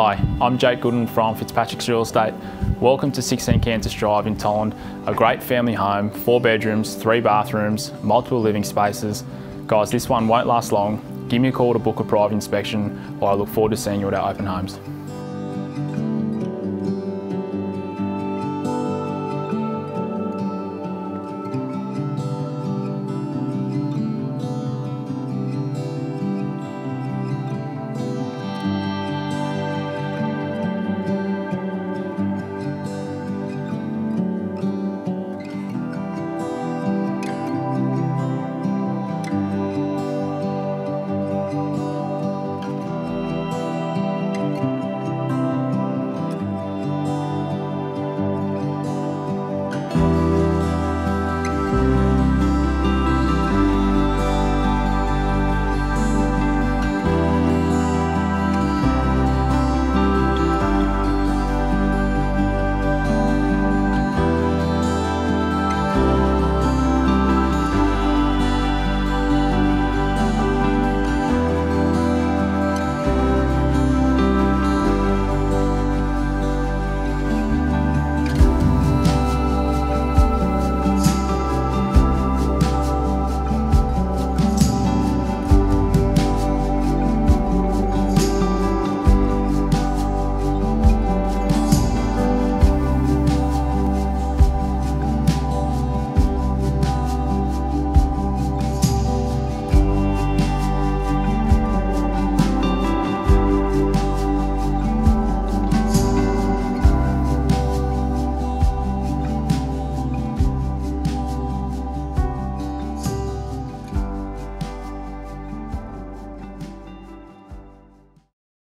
Hi, I'm Jake Gooden from Fitzpatrick's Real Estate. Welcome to 16 Kansas Drive in Tolland, a great family home, four bedrooms, three bathrooms, multiple living spaces. Guys, this one won't last long. Give me a call to book a private inspection or I look forward to seeing you at our open homes.